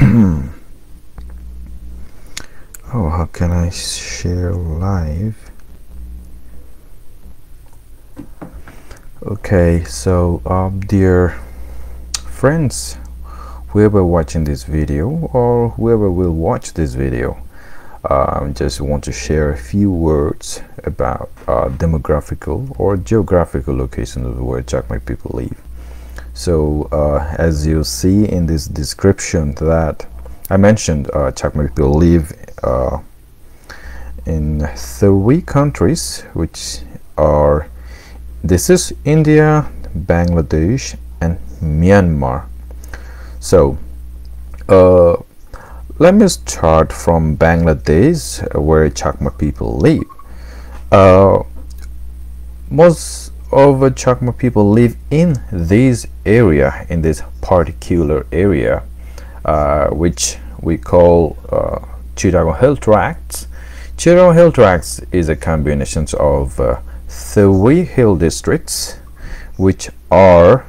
oh how can I share live? Okay so um, dear friends whoever watching this video or whoever will watch this video um, just want to share a few words about uh, demographical or geographical location of where Chakma people live so uh, as you see in this description that I mentioned uh, Chakma people live uh, in three countries which are this is India Bangladesh and Myanmar. So uh, let me start from Bangladesh where Chakma people live uh, most of Chakma people live in this area in this particular area uh, which we call uh, Chittagong Hill Tracts. Chittagong Hill Tracts is a combination of uh, three hill districts which are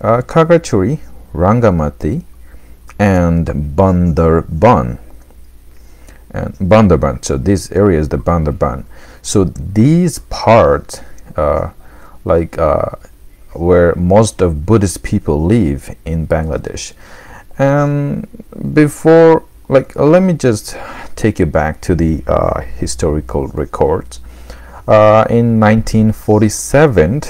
uh, Khagachuri, Rangamati and Bandarban. And Bandarban. So this area is the Bandarban. So these parts uh, like uh, where most of Buddhist people live in Bangladesh. And before like let me just take you back to the uh, historical records. Uh, in 1947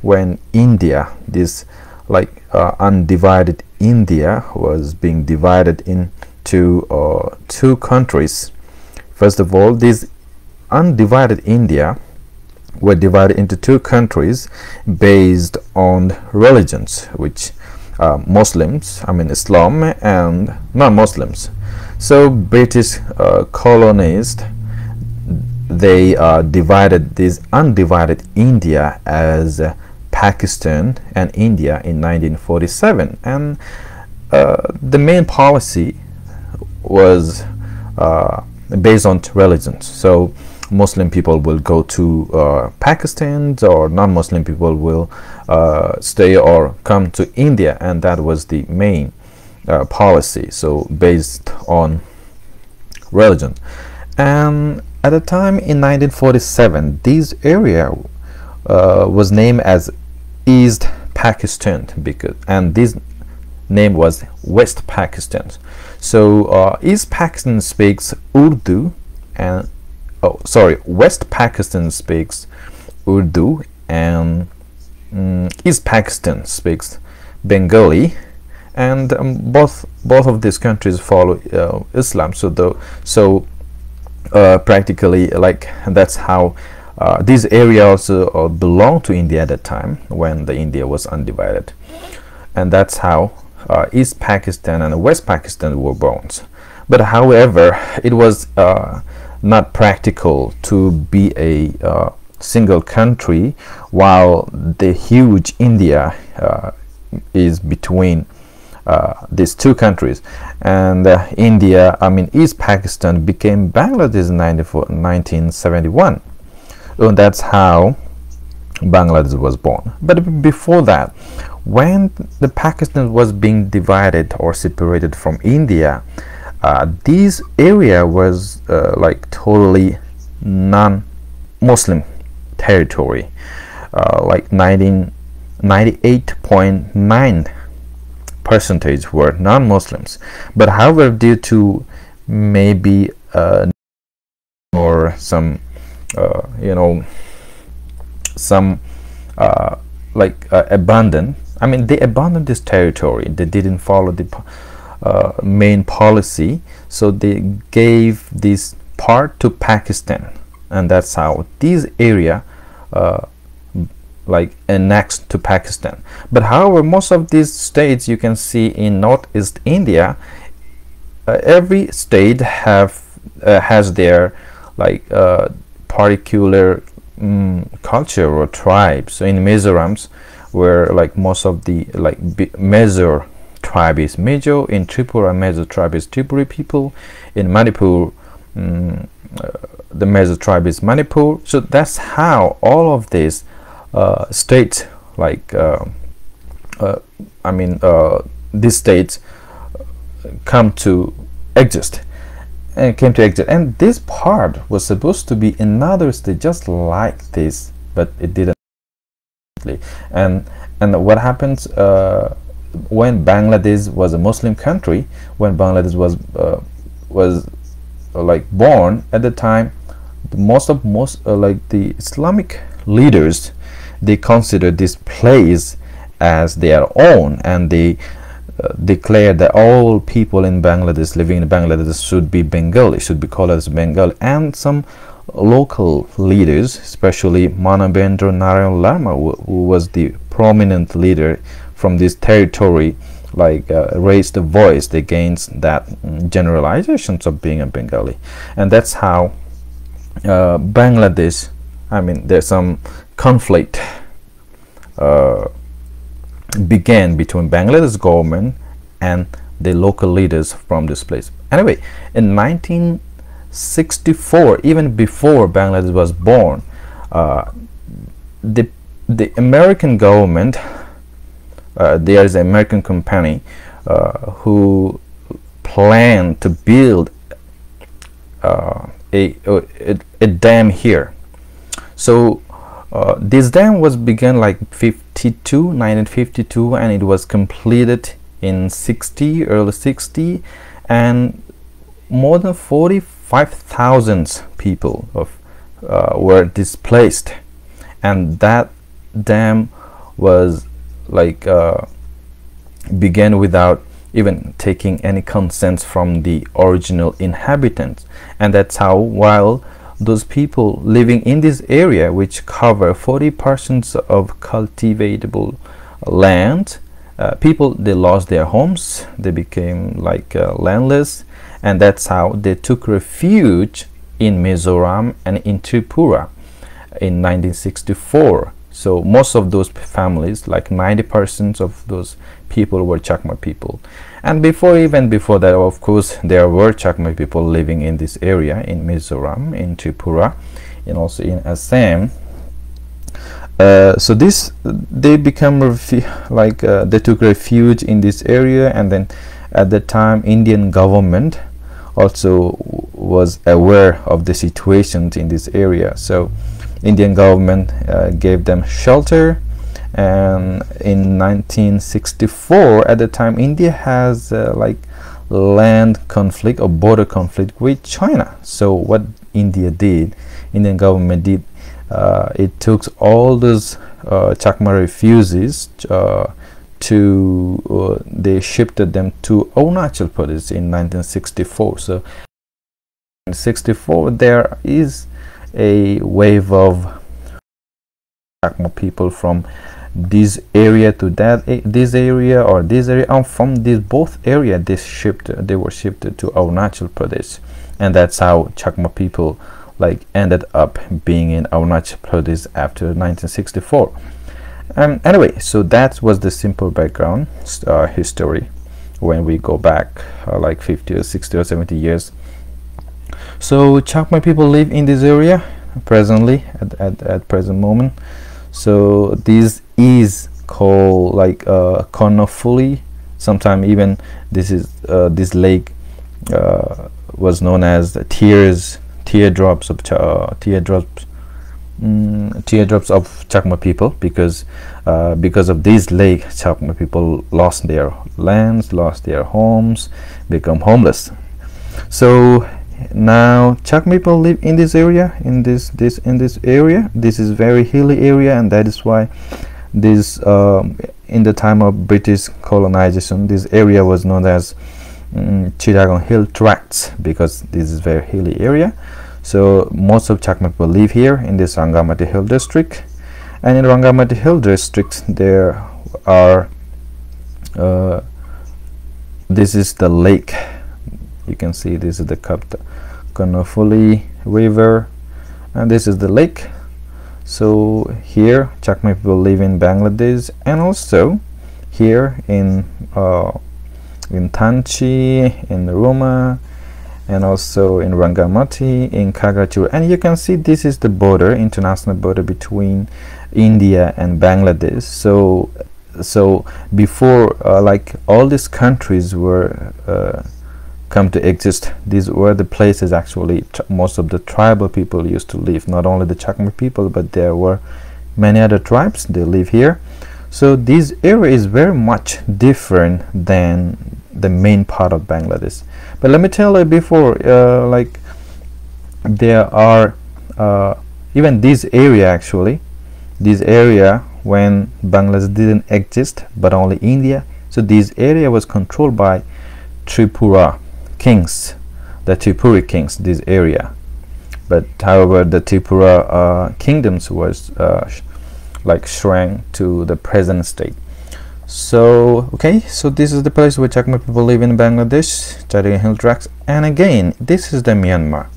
when India this like uh, undivided India was being divided into uh, two countries. First of all this undivided India were divided into two countries based on religions which uh, Muslims I mean Islam and non-Muslims. So British uh, they uh, divided this undivided India as uh, Pakistan and India in 1947 and uh, the main policy was uh, based on religions. So Muslim people will go to uh, Pakistan or non-Muslim people will uh, stay or come to India and that was the main uh, policy. So based on religion. And at the time in 1947 this area uh, was named as East Pakistan because and this name was West Pakistan. So uh, East Pakistan speaks Urdu and oh sorry. West Pakistan speaks Urdu and um, East Pakistan speaks Bengali. And um, both both of these countries follow uh, Islam. So the so uh, practically like that's how uh, this area also uh, belonged to India at that time when the India was undivided. And that's how uh, East Pakistan and West Pakistan were born. But however it was uh, not practical to be a uh, single country while the huge India uh, is between uh, these two countries. And uh, India I mean East Pakistan became Bangladesh in 1971 and that's how Bangladesh was born. But before that when the Pakistan was being divided or separated from India uh, this area was uh, like totally non-Muslim territory. Uh, like 98.9 percentage were non-Muslims. But however due to maybe uh, or some uh, you know some like abandon I mean they abandoned this territory. They didn't follow the uh, main policy. So they gave this part to Pakistan and that's how this area uh, like annexed to Pakistan. But however most of these states you can see in northeast India uh, every state have uh, has their like uh, particular um, culture or tribe. So in Mizoram where like most of the like major tribe is Mizo, in Tripura Mezo tribe is Tripuri people, in Manipur um, the Mezo tribe is Manipur. So that's how all of these uh, states like uh, uh I mean uh, these states come to exist. And came to exist. And this part was supposed to be another state just like this but it didn't. And and what happens when Bangladesh was a Muslim country when Bangladesh was uh, was uh, like born at the time most of most uh, like the Islamic leaders they considered this place as their own and they uh, declared that all people in Bangladesh living in Bangladesh should be Bengali should be called as Bengali. And some local leaders especially Manabendra Narayan Larma who was the prominent leader from this territory like uh, raised a voice against that generalizations of being a Bengali. And that's how uh, Bangladesh I mean there's some conflict uh, began between Bangladesh government and the local leaders from this place. Anyway in 1964 even before Bangladesh was born uh, the the American government there is an American company uh, who planned to build uh, a, a, a dam here. So uh, this dam was begun like 52 1952 and it was completed in 60 early 60 and more than 45,000 people of uh, were displaced. And that dam was like uh, began without even taking any consent from the original inhabitants. And that's how while those people living in this area which cover 40 percent of cultivatable land uh, people they lost their homes they became like uh, landless. And that's how they took refuge in Mizoram and in Tripura in 1964 so most of those families like 90 percent of those people were Chakma people. And before even before that of course there were Chakma people living in this area in Mizoram in Tripura and also in Assam. Uh, so this they become like uh, they took refuge in this area and then at the time Indian government also was aware of the situations in this area. So Indian government uh, gave them shelter. And in 1964 at the time India has uh, like land conflict or border conflict with China. So what India did Indian government did uh, it took all those uh, Chakma refugees uh, to uh, they shifted them to Arunachal Pradesh in 1964 so in 64 there is a wave of Chakma people from this area to that this area or this area and from this both area they shipped they were shifted to Arunachal Pradesh and that's how Chakma people like ended up being in Arunachal Pradesh after 1964 um, anyway so that was the simple background uh, history. When we go back uh, like 50 or 60 or 70 years so Chakma people live in this area presently at, at, at present moment. So this is called like uh, Karnafuli sometime even this is uh, this lake uh, was known as tears teardrops of uh, teardrops mm, teardrops of Chakma people because uh, because of this lake Chakma people lost their lands lost their homes become homeless. So now Chakma people live in this area in this this in this area. This is very hilly area and that is why this um, in the time of British colonization this area was known as um, Chittagong Hill Tracts because this is very hilly area. So most of Chakma people live here in this Rangamati Hill district. And in Rangamati Hill district there are uh, this is the lake you can see this is the Karnafuli river and this is the lake. So here Chakma people live in Bangladesh and also here in uh, in Thanchi in Ruma and also in Rangamati in Kagachur. And you can see this is the border international border between India and Bangladesh. So so before uh, like all these countries were uh, come to exist these were the places actually most of the tribal people used to live. Not only the Chakma people but there were many other tribes they live here. So this area is very much different than the main part of Bangladesh. But let me tell you before uh, like there are uh, even this area actually this area when Bangladesh didn't exist but only India. So this area was controlled by Tripura kings the Tripuri kings this area. But however the Tripura uh, kingdoms was uh, like shrank to the present state. So okay so this is the place where Chakma people live in Bangladesh Chadigan hill tracts and again this is the Myanmar.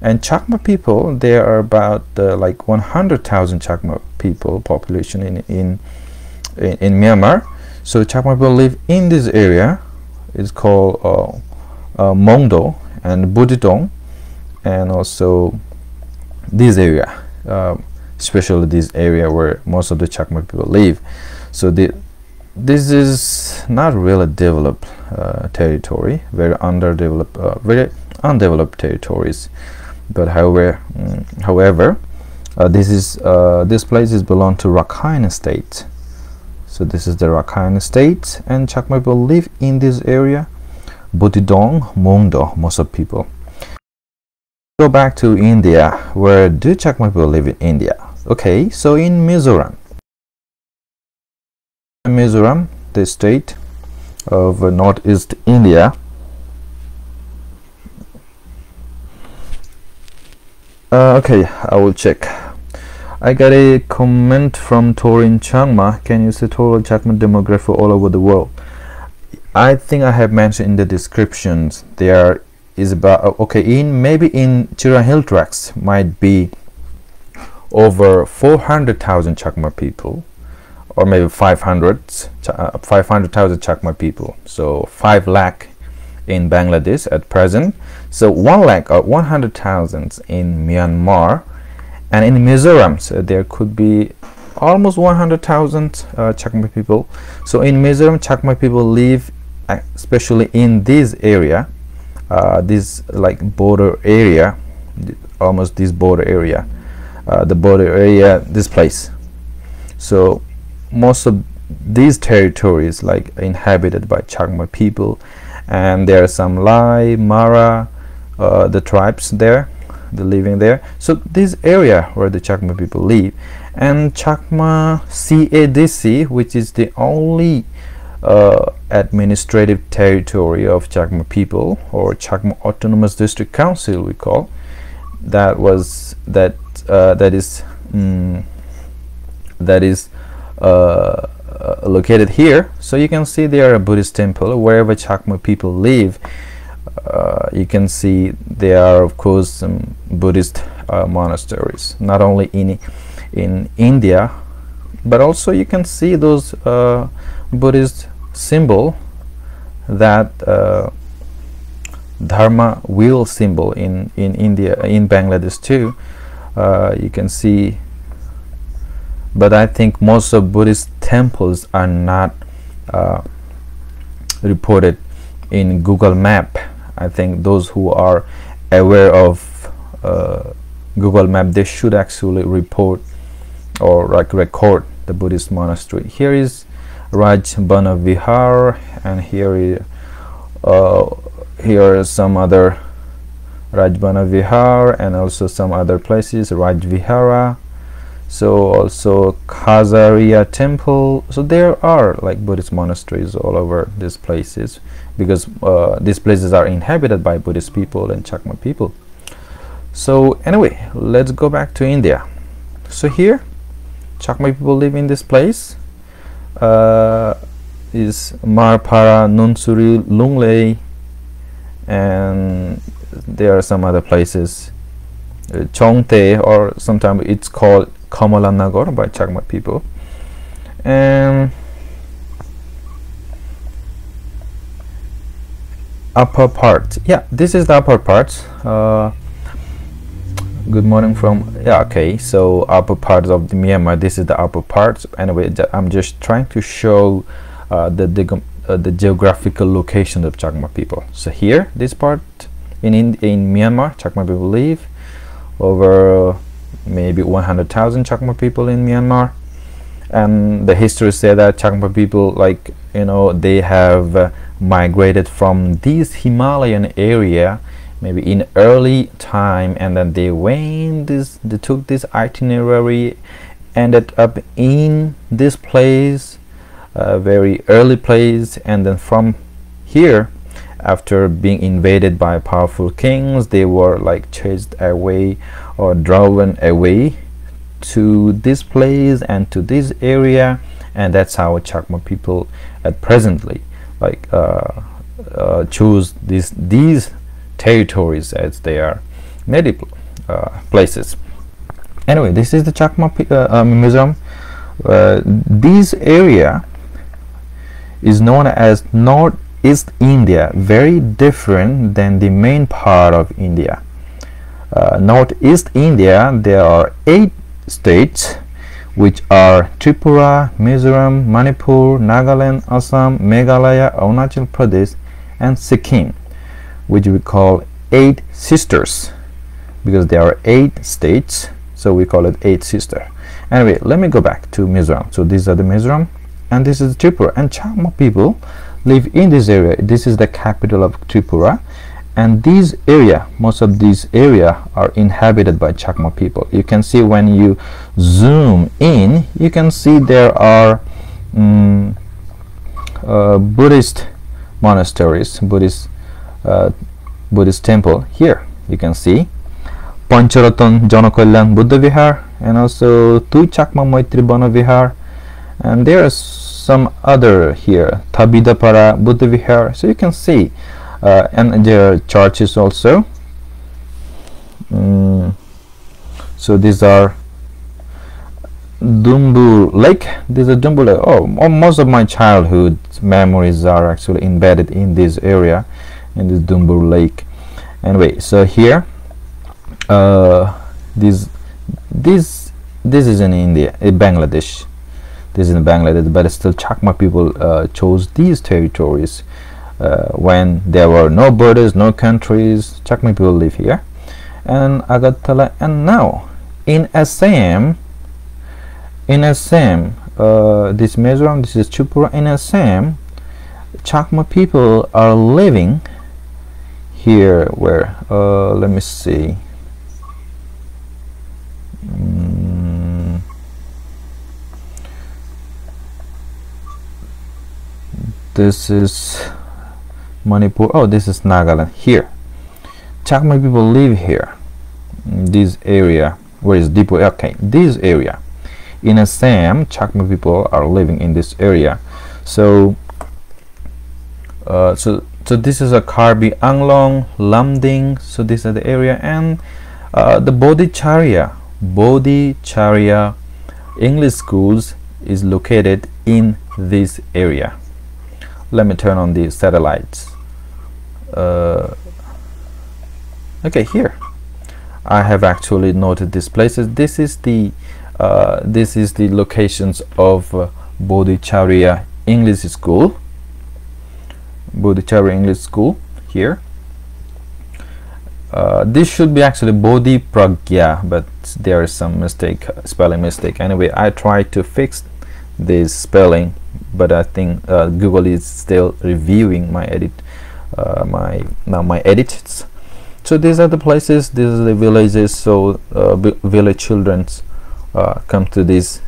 And Chakma people there are about uh, like 100,000 Chakma people population in, in in, in Myanmar. So Chakma people live in this area. It's called uh, uh, Mongdo and Buditong and also this area uh, especially this area where most of the Chakma people live. So the this is not really developed uh, territory very underdeveloped uh, very undeveloped territories. But however mm, however uh, this is uh, this place is belong to Rakhine state. So this is the Rakhine state and Chakma people live in this area Butidong Mongdo most of people go back to India where do Chakma people live in India okay so in Mizoram Mizoram the state of northeast India Uh, okay, I will check. I got a comment from Torin Changma. Can you see total Chakma demography all over the world? I think I have mentioned in the descriptions there is about uh, okay in maybe in Chira Hill tracks might be over 400,000 Chakma people or maybe 500 uh, 500,000 Chakma people. So 5 lakh in Bangladesh at present. So 1 lakh or 100,000 in Myanmar. And in Mizoram so there could be almost 100,000 uh, Chakma people. So in Mizoram Chakma people live uh, especially in this area uh, this like border area almost this border area uh, the border area this place so most of these territories like inhabited by Chakma people and there are some Lai, Mara, uh, the tribes there, the living there. So this area where the Chakma people live, and Chakma CADC, which is the only uh, administrative territory of Chakma people, or Chakma Autonomous District Council, we call. That was that uh, that is mm, that is uh, located here. So you can see there are a Buddhist temple. Wherever Chakma people live uh, you can see there are of course some Buddhist uh, monasteries. Not only in in India but also you can see those uh, Buddhist symbol that uh, Dharma wheel symbol in in India in Bangladesh too you can see but I think most of Buddhist temples are not uh, reported in Google Map. I think those who are aware of uh, Google Map they should actually report or like record the Buddhist monastery. Here is Rajbana Vihar and here is uh, here is some other Rajbana Vihar and also some other places. Raj Vihara so also Khazaria temple. So there are like Buddhist monasteries all over these places because uh, these places are inhabited by Buddhist people and Chakma people. So anyway let's go back to India. So here Chakma people live in this place uh, is Marpara, Nunsuri, Lunglei and there are some other places. Uh, Chongte or sometimes it's called Kamala by Chakma people. And upper part. Yeah this is the upper part. Uh, good morning from yeah okay so upper parts of the Myanmar this is the upper parts anyway I'm just trying to show uh, the the, uh, the geographical location of Chakma people. So here this part in in, in Myanmar Chakma people live. Over maybe 100,000 Chakma people in Myanmar. And the history say that Chakma people like you know they have uh, migrated from this Himalayan area maybe in early time and then they went this they took this itinerary ended up in this place a very early place and then from here after being invaded by powerful kings they were like chased away or driven away to this place and to this area and that's how Chakma people at presently like uh, uh, choose these these territories as they are native uh, places. Anyway, this is the Chakma uh, um, Museum. Uh, this area is known as Northeast India, very different than the main part of India. Uh, Northeast India, there are eight states which are Tripura, Mizoram, Manipur, Nagaland, Assam, Meghalaya, Arunachal Pradesh, and Sikkim which we call eight sisters because there are eight states so we call it eight sister. Anyway let me go back to Mizoram. So these are the Mizoram and this is Tripura. And Chakma people live in this area. This is the capital of Tripura. And this area most of these area are inhabited by Chakma people. You can see when you zoom in you can see there are um, uh, Buddhist monasteries Buddhist uh, Buddhist temple here. You can see Pancharatan Janakalyan Buddha Vihar and also Tu Chakma Maitri Bana Vihar. And there are some other here Tabidapara Buddha Vihar. So you can see uh, and there are churches also. Mm, so these are Dumbur Lake. This is Dumbur Lake. Oh most of my childhood memories are actually embedded in this area in this Dumbur lake. Anyway so here uh, this this this is in India in Bangladesh. This is in Bangladesh but still Chakma people uh, chose these territories uh, when there were no borders no countries. Chakma people live here. And Agartala and now in Assam in Assam uh, this Mizoram this is Tripura in Assam Chakma people are living here where uh, let me see. Mm. this is Manipur oh this is Nagaland here. Chakma people live here. This area where is Diphu okay this area. In Assam Chakma people are living in this area. So uh, so so this is a Karbi Anglong, Lumding, so these are the area and uh, the Bodhicharya, Bodhicharya English schools is located in this area. Let me turn on the satellites. Uh, okay, here I have actually noted these places. This is the uh, this is the locations of uh, Bodhicharya English School Bodhicharya English School here. Uh, this should be actually Bodhi Pragya, but there is some mistake, spelling mistake. Anyway, I tried to fix this spelling, but I think uh, Google is still reviewing my edit, uh, my now my edits. So these are the places. These are the villages. So uh, village children uh, come to this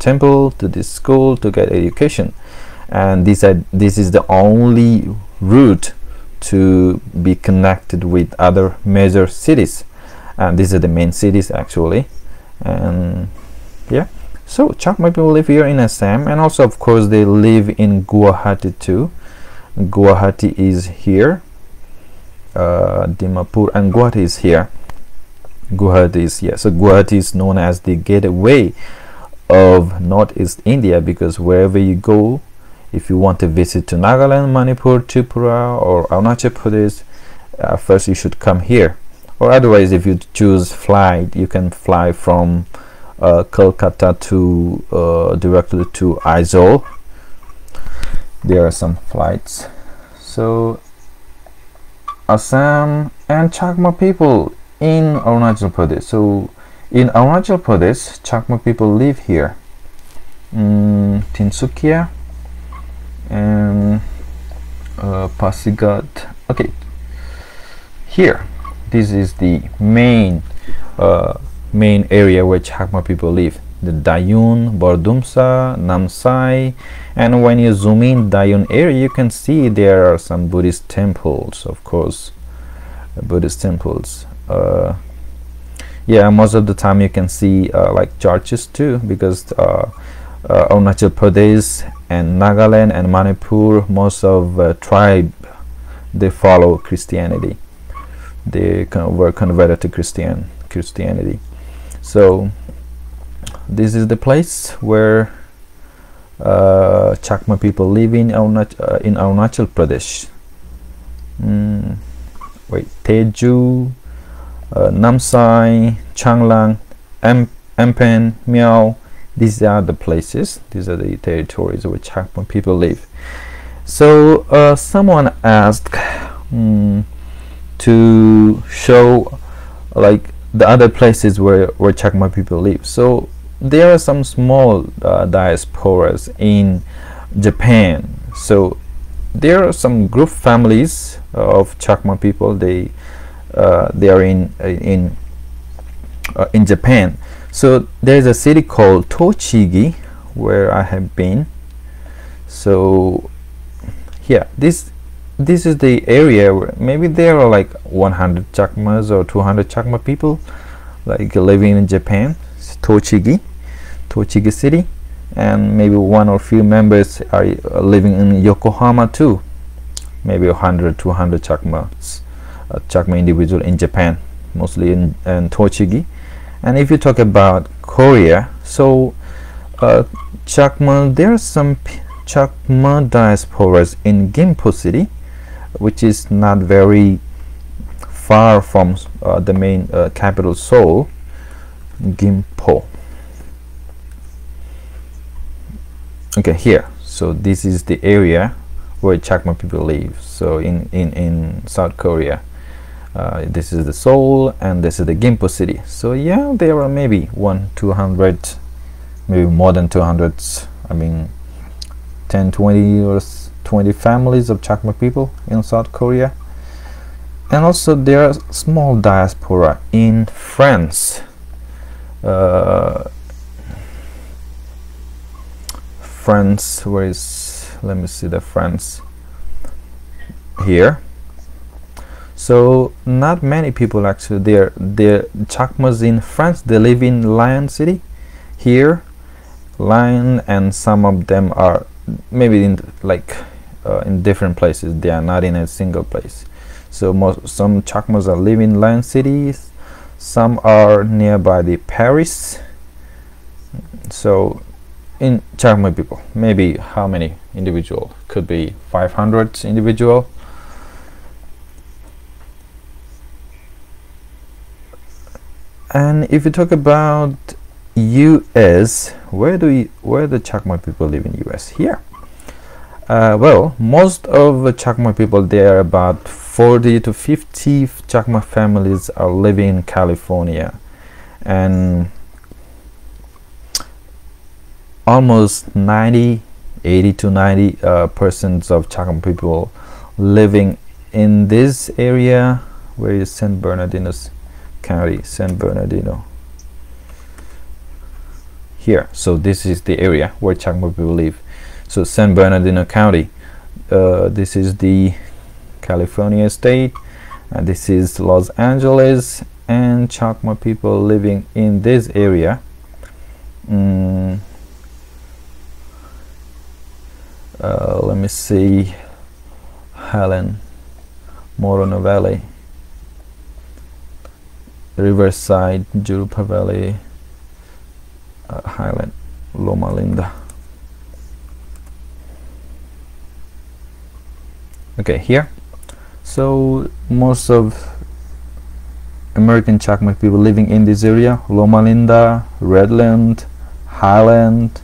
temple, to this school to get education and this this is the only route to be connected with other major cities. And these are the main cities actually. And yeah. So Chakma people live here in Assam. And also of course they live in Guwahati too. Guwahati is here. Uh, Dimapur and Guwahati is here. Guwahati is here. So Guwahati is known as the gateway of northeast India because wherever you go if you want to visit to Nagaland, Manipur, Tripura or Arunachal Pradesh uh, first you should come here. Or otherwise if you choose flight you can fly from uh, Kolkata to uh, directly to Aizawl there are some flights. So Assam and Chakma people in Arunachal Pradesh. So in Arunachal Pradesh Chakma people live here. Mm, Tinsukia and uh, Pasighat okay. Here. This is the main uh, main area where Chakma people live. The Dayun, Bordumsa, Namsai and when you zoom in Dayun area you can see there are some Buddhist temples of course. Buddhist temples. Uh, yeah most of the time you can see uh, like churches too because uh, Arunachal Pradesh and Nagaland and Manipur most of uh, tribe they follow Christianity. They were converted to Christian Christianity. So this is the place where uh, Chakma people live in, Arunach uh, in Arunachal Pradesh. Mm, wait Teju uh, Namsai Changlang M Empen Miao these are the places these are the territories where Chakma people live so uh, someone asked mm, to show like the other places where where Chakma people live. So there are some small uh, diasporas in Japan. So there are some group families of Chakma people. They uh, they are in uh, in uh, in Japan. So there is a city called Tochigi where I have been. So yeah, this this is the area where maybe there are like 100 Chakmas or 200 Chakma people like living in Japan. Tochigi Tochigi city. And maybe one or few members are living in Yokohama too. Maybe 100 200 Chakmas uh, Chakma individual in Japan mostly in, in Tochigi and if you talk about Korea so uh, Chakma there are some Chakma diasporas in Gimpo city which is not very far from uh, the main uh, capital Seoul, Gimpo. Okay, here. So this is the area where Chakma people live. So in in in South Korea, uh, this is the Seoul and this is the Gimpo city. So yeah, there are maybe one, two hundred, maybe more than two hundred. I mean, 10, 20 or 20 families of Chakma people in South Korea and also there are small diaspora in France uh, France where is let me see the France here so not many people actually there the Chakmas in France they live in Lyon City. Here Lyon and some of them are maybe in like uh, in different places. They are not in a single place. So most some Chakmas are living in Lyon cities some are nearby the Paris. So in Chakma people maybe how many individual? Could be 500 individual and if you talk about US where do you, where the Chakma people live in US here uh, well, most of the Chakma people, there about 40 to 50 Chakma families are living in California, and almost 90, 80 to 90 uh, percent of Chakma people living in this area. Where is San Bernardino County? San Bernardino. Here, so this is the area where Chakma people live so San Bernardino County uh, this is the California state and this is Los Angeles and Chakma people living in this area mm. uh, let me see Helen Moreno Valley Riverside Jurupa Valley uh, Highland Loma Linda. Okay here. So most of American Chakma people living in this area Loma Linda, Redland, Highland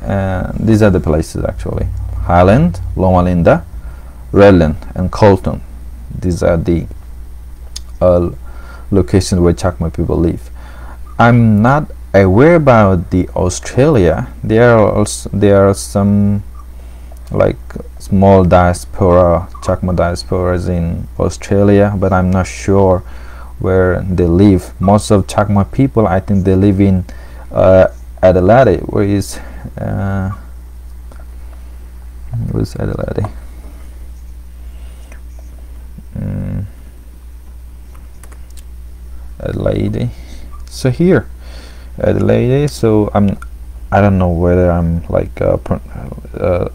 and these are the places actually. Highland, Loma Linda, Redland and Colton. These are the uh, locations where Chakma people live. I'm not aware about the Australia. There are also there are some like small diaspora Chakma diasporas in Australia but I'm not sure where they live. Most of Chakma people I think they live in uh, Adelaide where is uh, where's Adelaide Adelaide so here Adelaide so I'm I don't know whether I'm like uh, uh,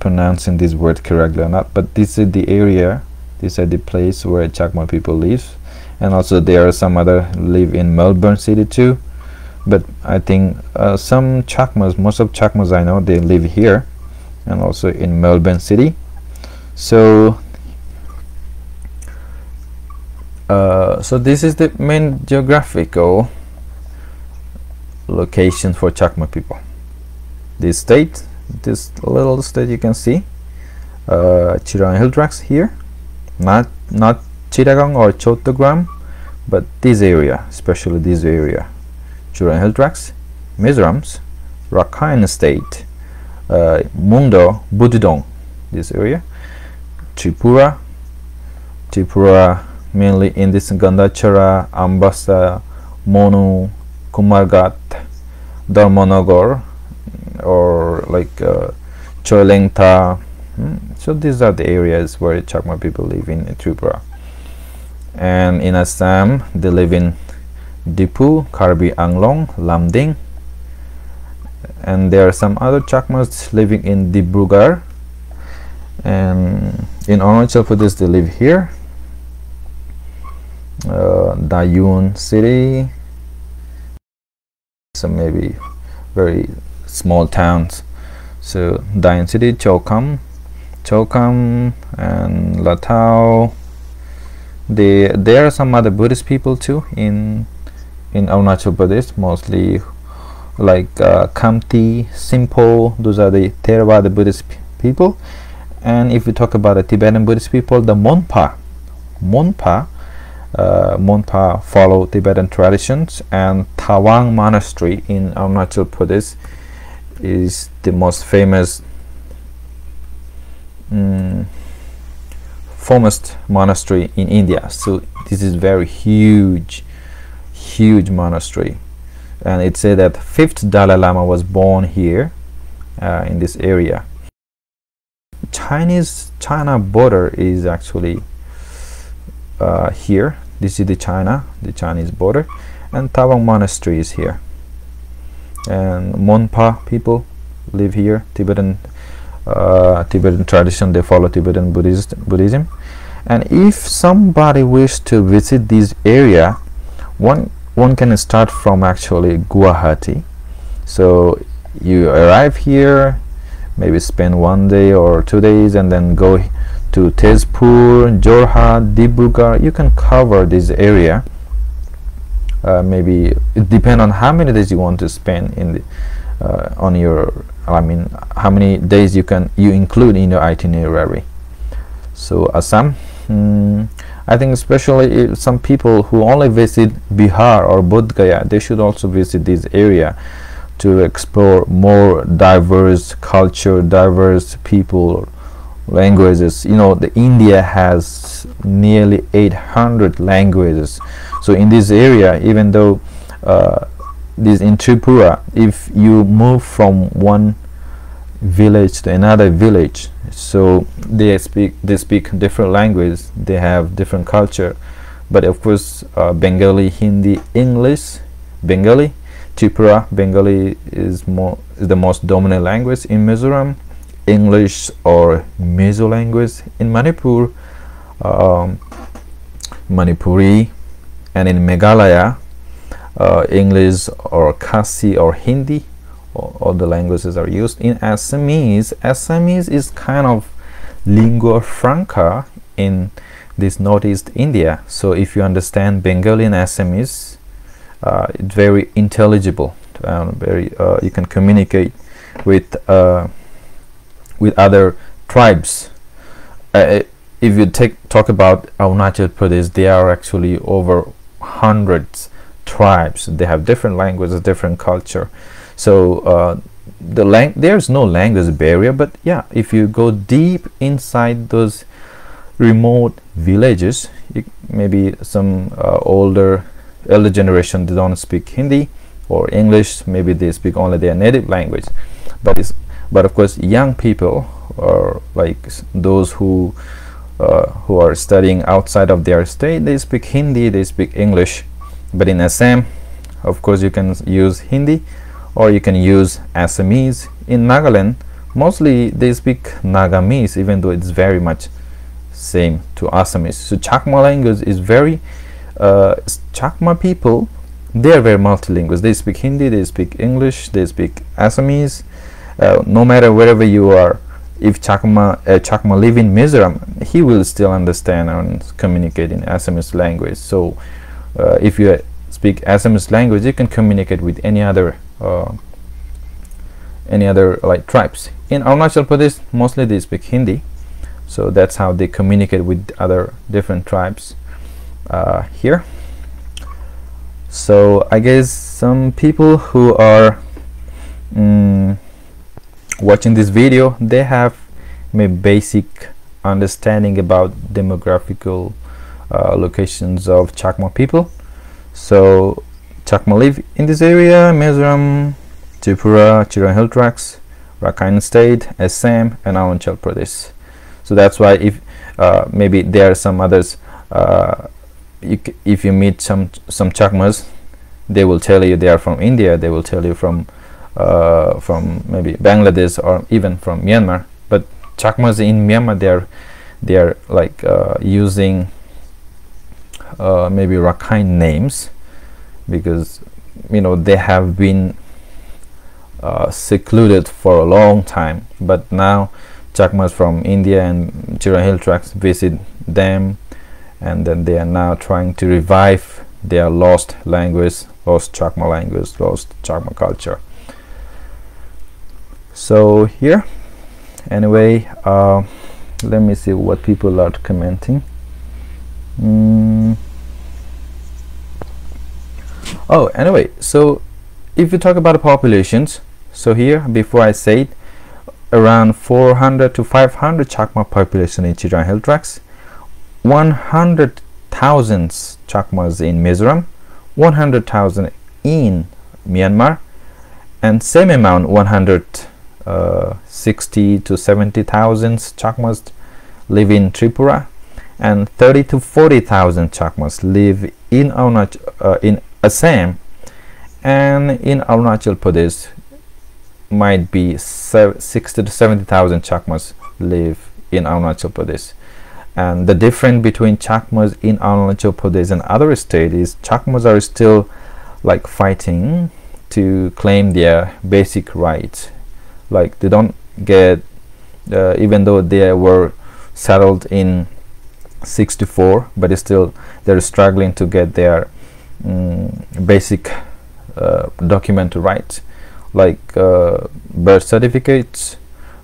pronouncing this word correctly or not but this is the area this is the place where Chakma people live and also there are some other live in Melbourne city too but I think uh, some Chakmas most of Chakmas I know they live here and also in Melbourne city. So uh, so this is the main geographical location for Chakma people. This state this little state you can see uh, Hill Tracts here. Not not Chittagong or Chattogram but this area especially this area. Chittagong Hill Tracts Mizoram's Rakhine State uh, Mungdo Budidong this area. Tripura Tripura mainly in this Gandachara Ambassa Monu Kumarghat Dharmanagar or like uh, Choilengta hmm? so these are the areas where Chakma people live in, in Tripura. And in Assam they live in Diphu, Karbi Anglong, Lumding. And there are some other Chakmas living in Dibrugarh. And in Arunachal Pradesh they live here uh, Dayun city. So maybe very small towns. So Dayun city Chokam Chokam and Latau they there are some other Buddhist people too in in Arunachal Pradesh mostly like uh, Khamti, Singpho those are the Theravada Buddhist people. And if we talk about the Tibetan Buddhist people the Monpa Monpa uh, Monpa follow Tibetan traditions and Tawang Monastery in Arunachal Pradesh is the most famous um, foremost monastery in India. So this is very huge huge monastery. And it said that fifth Dalai Lama was born here uh, in this area. Chinese China border is actually uh, here. This is the China the Chinese border. And Tawang monastery is here. And Monpa people live here. Tibetan uh, Tibetan tradition they follow Tibetan Buddhist Buddhism. And if somebody wish to visit this area one one can start from actually Guwahati. So you arrive here maybe spend one day or two days and then go to Tezpur, Jorhat, Dibrugarh you can cover this area. Uh, maybe it depends on how many days you want to spend in the uh, on your I mean how many days you can you include in your itinerary. So Assam mm, I think especially some people who only visit Bihar or Bodh Gaya they should also visit this area to explore more diverse culture diverse people languages. You know the India has nearly 800 languages. So in this area even though uh, this in Tripura if you move from one village to another village so they speak they speak different language they have different culture. But of course uh, Bengali Hindi English Bengali Tripura Bengali is more is the most dominant language in Mizoram English or Mizo language in Manipur um, Manipuri and in Meghalaya uh, English or Khasi or Hindi all the languages are used in Assamese. Assamese is kind of lingua franca in this northeast India. So if you understand Bengali and Assamese uh, it's very intelligible um, very uh, you can communicate with uh, with other tribes. Uh, if you take talk about Arunachal Pradesh there are actually over hundreds tribes. They have different languages different culture. So uh, the lang there's no language barrier but yeah if you go deep inside those remote villages maybe some uh, older elder generation they don't speak Hindi or English. Maybe they speak only their native language. But it's but of course young people or like those who uh, who are studying outside of their state they speak Hindi they speak English. But in Assam of course you can use Hindi or you can use Assamese. In Nagaland mostly they speak Nagamese even though it's very much same to Assamese. So Chakma language is very uh, Chakma people they are very multilingual. They speak Hindi they speak English they speak Assamese uh, no matter wherever you are if Chakma uh, Chakma live in Mizoram he will still understand and communicate in Assamese language. So uh, if you speak Assamese language you can communicate with any other uh, any other like tribes. In Arunachal Pradesh mostly they speak Hindi so that's how they communicate with other different tribes uh, here. So I guess some people who are mm, watching this video they have a basic understanding about demographical uh, locations of Chakma people. So Chakma live in this area Mizoram, Tripura, Chittagong Hill Tracts, Rakhine State, Assam and Arunachal Pradesh. So that's why if uh, maybe there are some others uh, you if you meet some some Chakmas they will tell you they are from India they will tell you from uh, from maybe Bangladesh or even from Myanmar. But Chakmas in Myanmar they are they are like uh, using uh, maybe Rakhine names because you know they have been uh, secluded for a long time. But now Chakmas from India and Chittagong Hill Tracts visit them and then they are now trying to revive their lost language lost Chakma language lost Chakma culture so here anyway uh, let me see what people are commenting mm. oh anyway so if you talk about populations so here before I said around 400 to 500 Chakma population in Chittagong Hill Tracts 100,000 Chakmas in Mizoram 100,000 in Myanmar and same amount 100 uh, 60 to 70,000 Chakmas live in Tripura and 30 to 40,000 Chakmas live in, Arunach uh, in Assam. And in Arunachal Pradesh might be 60 to 70,000 Chakmas live in Arunachal Pradesh. And the difference between Chakmas in Arunachal Pradesh and other states is Chakmas are still like fighting to claim their basic rights like they don't get uh, even though they were settled in 64 but still they're struggling to get their um, basic uh, document rights like uh, birth certificates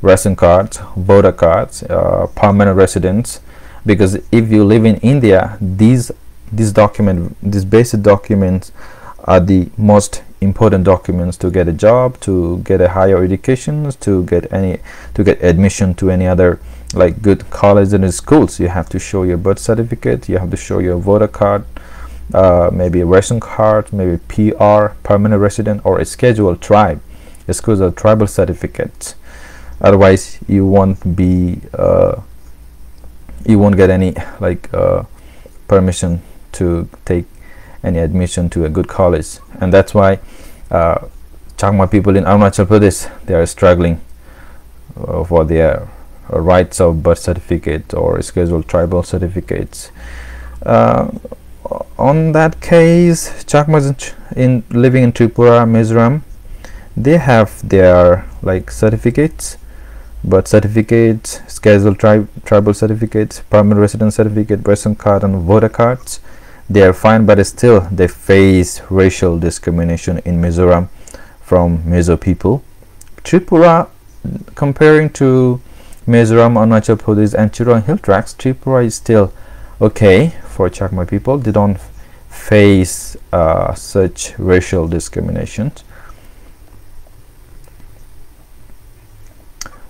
ration cards voter cards uh, permanent residence. Because if you live in India these these document these basic documents are the most important documents to get a job to get a higher education to get any to get admission to any other like good colleges and schools. You have to show your birth certificate you have to show your voter card uh, maybe a ration card maybe PR permanent resident or a scheduled tribe. A tribal certificate. Otherwise you won't be uh, you won't get any like uh, permission to take any admission to a good college. And that's why uh, Chakma people in Arunachal Pradesh they are struggling uh, for their rights of birth certificate or scheduled tribal certificates. Uh, on that case Chakmas in, in living in Tripura Mizoram. They have their like certificates birth certificates scheduled tri tribal certificates permanent resident certificate person card and voter cards they are fine but still they face racial discrimination in Mizoram from Mizo people. Tripura comparing to Mizoram, Arunachal Pradesh and Chittagong hill tracts Tripura is still okay for Chakma people. They don't face uh, such racial discrimination.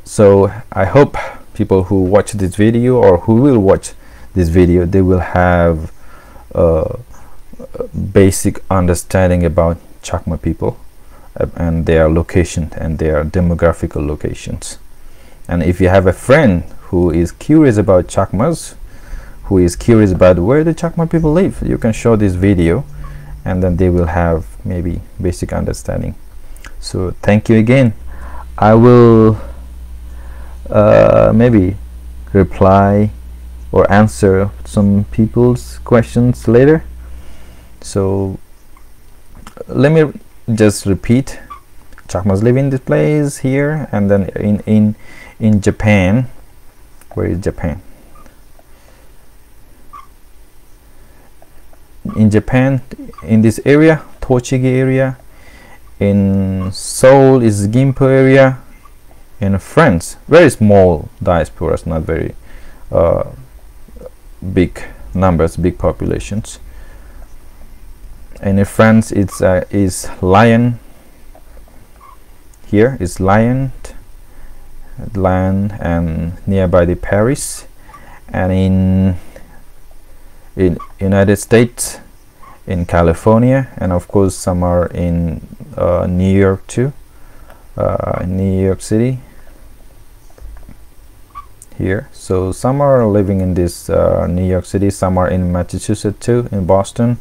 So I hope people who watch this video or who will watch this video they will have uh, basic understanding about Chakma people uh, and their location and their demographical locations. And if you have a friend who is curious about Chakmas who is curious about where the Chakma people live you can show this video and then they will have maybe basic understanding. So thank you again. I will uh, maybe reply or answer some people's questions later. So let me just repeat. Chakmas live in this place here and then in in in Japan. Where is Japan? In Japan in this area Tochigi area. In Seoul is Gimpo area. In France very small diaspora not very uh, big numbers big populations. And in France it's uh, is Lyon here is Lyon Lyon and nearby the Paris. And in in United States in California and of course some are in uh, New York too uh, New York City here. So some are living in this uh, New York City. Some are in Massachusetts too in Boston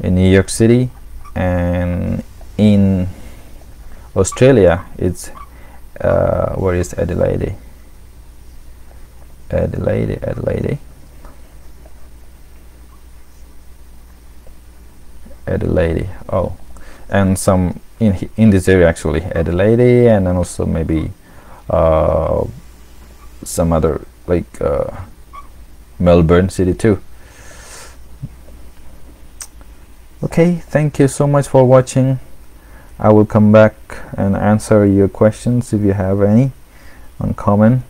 in New York City. And in Australia it's uh, where is Adelaide? Adelaide Adelaide. Adelaide oh. And some in in this area actually Adelaide and then also maybe uh, some other like uh, Melbourne city too. Okay thank you so much for watching. I will come back and answer your questions if you have any on comments